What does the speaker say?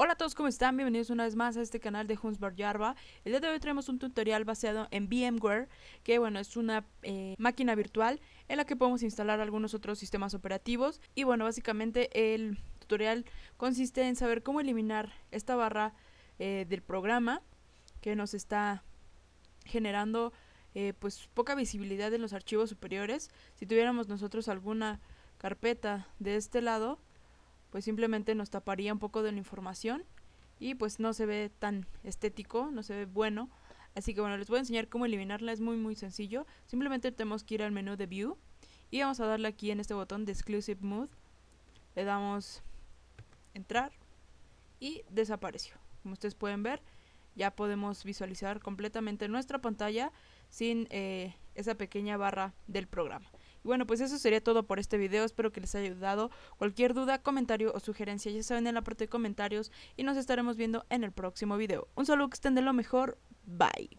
Hola a todos, ¿cómo están? Bienvenidos una vez más a este canal de Hunsbar Yarba. El día de hoy tenemos un tutorial basado en VMware, que bueno, es una eh, máquina virtual en la que podemos instalar algunos otros sistemas operativos. Y bueno, básicamente el tutorial consiste en saber cómo eliminar esta barra eh, del programa que nos está generando eh, pues poca visibilidad en los archivos superiores. Si tuviéramos nosotros alguna carpeta de este lado, pues simplemente nos taparía un poco de la información y pues no se ve tan estético, no se ve bueno. Así que bueno, les voy a enseñar cómo eliminarla, es muy muy sencillo. Simplemente tenemos que ir al menú de View y vamos a darle aquí en este botón de Exclusive Mode. Le damos entrar y desapareció. Como ustedes pueden ver, ya podemos visualizar completamente nuestra pantalla sin eh, esa pequeña barra del programa. Y bueno, pues eso sería todo por este video. Espero que les haya ayudado. Cualquier duda, comentario o sugerencia ya saben en la parte de comentarios y nos estaremos viendo en el próximo video. Un saludo que estén de lo mejor. Bye.